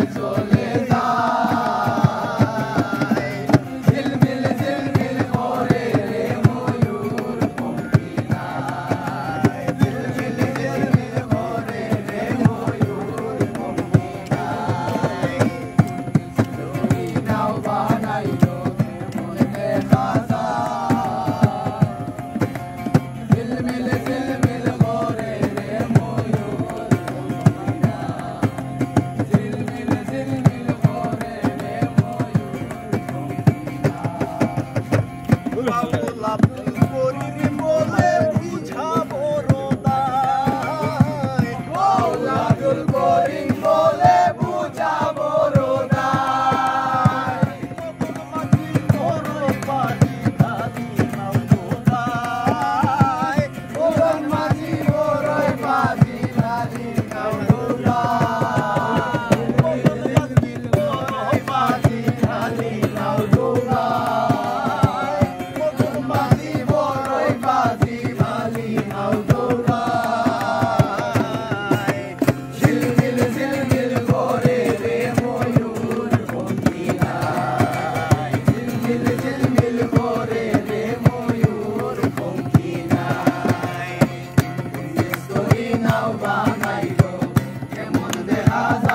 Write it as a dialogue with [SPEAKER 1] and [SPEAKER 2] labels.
[SPEAKER 1] on
[SPEAKER 2] Love, love, love.
[SPEAKER 1] casa.